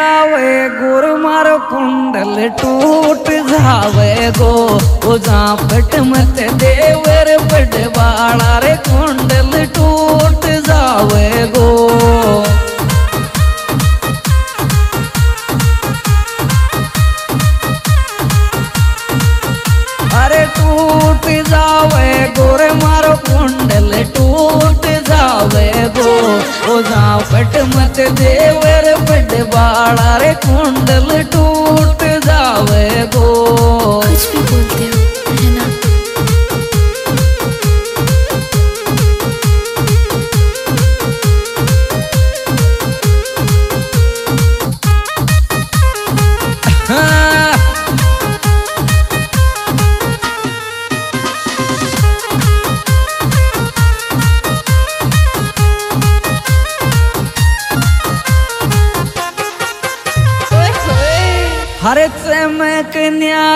जावे गुर मार कुंडल टूट जावे गो। ओ जा पट मत देवर पट बाड़ा रे कुंडल टूट जावे गो। अरे टूट जावे गोर मारो कुंडल ओ जाओ पट मत देवर पट बाड़ा रे कुंडल टूट जावे गो। कुछ भी बोलते हो।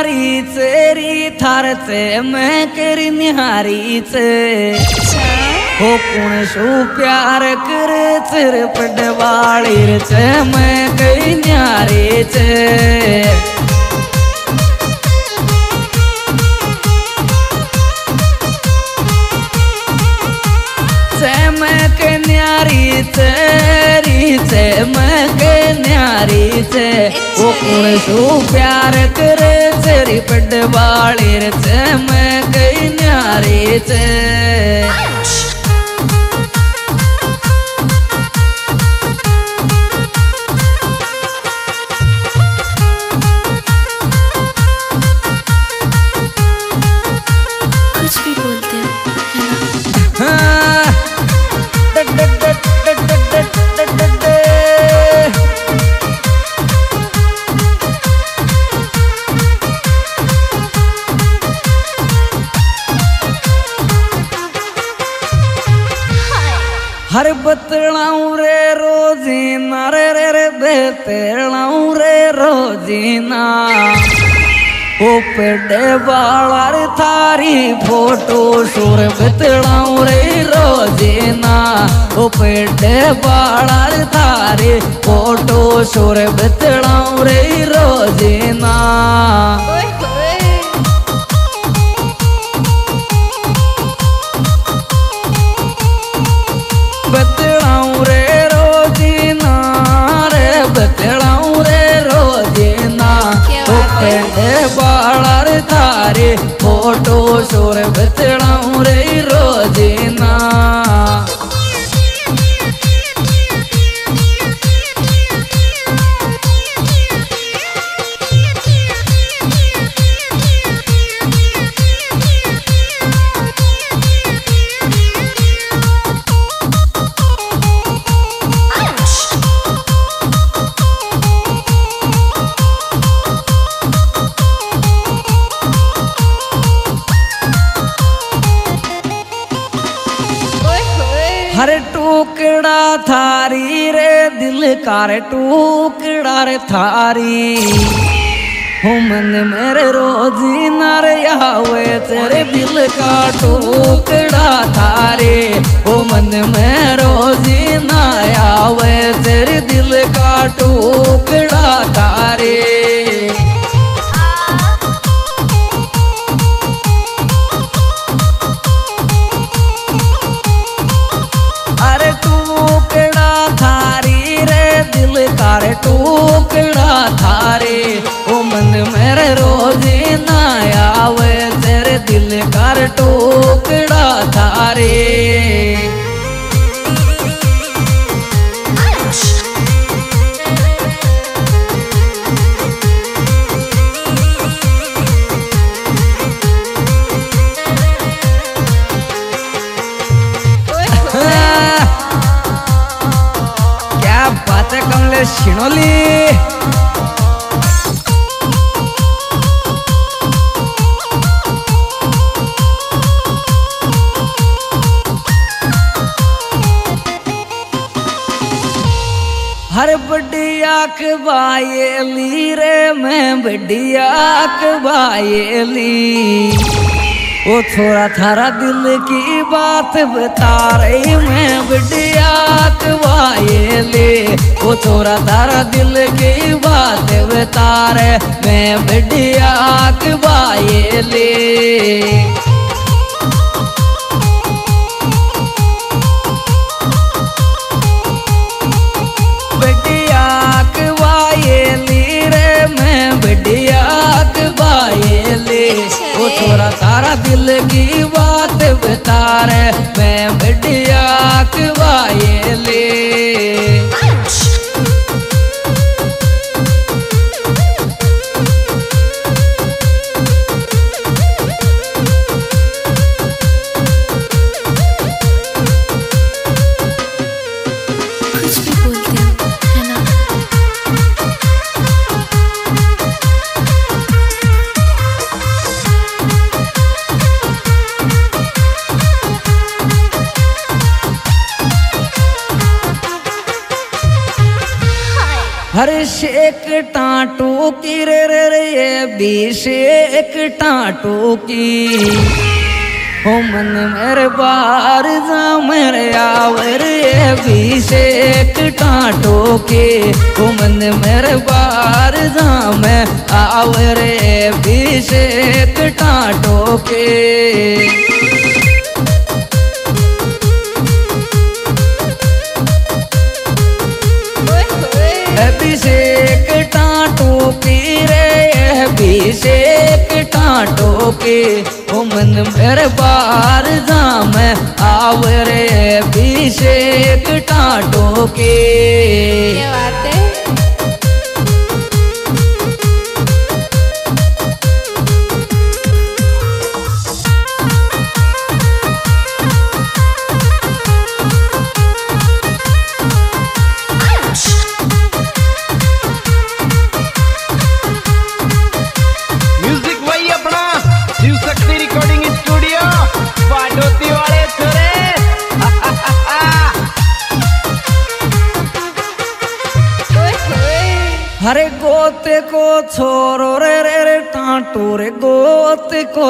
न्यारी चेरी थारचे मैं करी न्यारीचे हो कुण शू प्यार कर चिर पडवाळीर चे मैं कई न्यारी चरी चमक न्यारी चे वो कुण शू प्यार कर તેરી પડ વાળીર છે મેં કઈ ન્યારી છે हर बतलाऊ रे रोजीना रे रे रे बेतलाऊ रे रोजीना ओ पेडे बालार थारी फ़ोटो सुर बतलाऊ रे रोजीना ओ पेडे बालार थारी फ़ोटो सुर बतलाऊ रे रोजीना फ़ोटो शोर बता हर टुकड़ा थारी रे दिल कार टुकड़ा रे थारी। मन मेरे रोजी नर आवे तेरे दिल का टुकड़ा थारे। हो मन रोजी ना आवे तेरे दिल का टुकड़ा थारे। टुकड़ा थारे ओ मन मेरे रोज़े ना आवे तेरे दिल कर टुकड़ा शिणोली। हर बडिया कबायली रे मैं बडिया कबायली बायली थोड़ा थारा दिल की बात बता रही मैं बिटिया कवाए ले। वो थोड़ा थारा दिल की बात बता रहे, मैं बिटिया ले। दिल की बात बता रहे मैं बिटिया कवाए ले। हर शेक टाटू की, रे रे रे भी शेक टाटू की। हो मन मेरे बार, जा मेरे आवर, ये भी शेक टाटू की। हो मन मेरे बार, जा मैं आवर, ये भी शेक टाटू की। अभिषेक टाटो के रे, अभिषेक टाटो के उमन मन मेरे बार जाम आव रे, अभिषेक टाटो के। क्या बात है।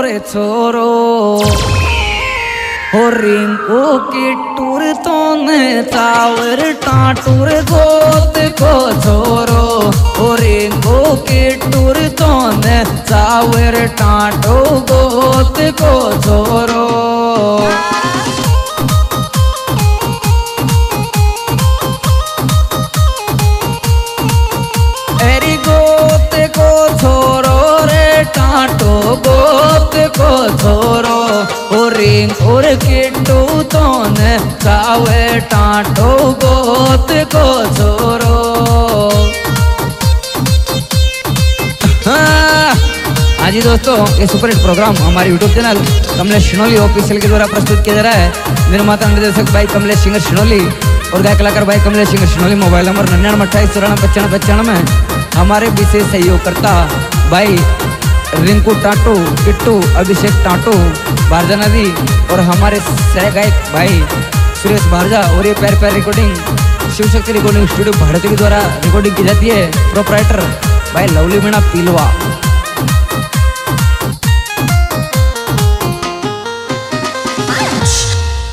रे छोरो हो रिंकू की टूर तो ने चावर टाटूर गोत को छोरो हो रिंकू की टूर तो ने चावर टाटो गोत को छोरो को छोरो रिंग और किट्टू तो ने टाटो गोत को छोरो हाँ। जी दोस्तों, ये सुपर हिट प्रोग्राम हमारे YouTube channel Kamlesh Shinoli official के द्वारा प्रस्तुत किया जा रहा है निर्माता निर्देशक भाई कमलेश सिंगर शिनोली और गायक कलाकार भाई कमलेश सिंह शिनोली, मोबाइल नंबर निन्यानवे, अट्ठाईस, चौरानवे, पचानवे पचानवे हमारे विशेष सहयोगकर्ता भाई रिंकू टाटू, किट्टू, अभिषेक टाटू भारजा नदी और हमारे सह गायक भाई सुरेश भारजा और ये पैर पैर recording Shiv Shakti recording studio Bharti के द्वारा रिकॉर्डिंग की जाती है। प्रोपराइटर भाई लवली मीणा पीलवा।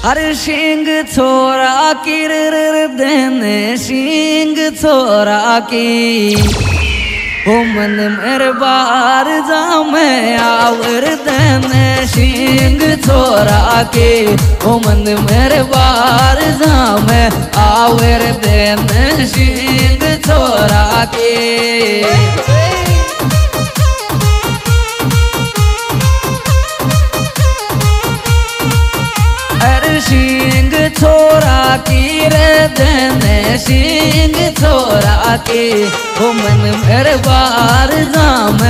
अरे सिंह छोरा की रे रे रे देने सिंह छोरा की। ओ मन मेरे बार जा मैं आवर देने सिंह छोरा के। ओ मन मेरे बार जा मैं आवर देने सिंह छोरा के। सिंह छोरा की देने सिंह छोरा की। घुमन भर बार जाम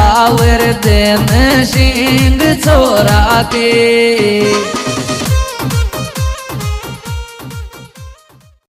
आवर देने सिंह छोरा के।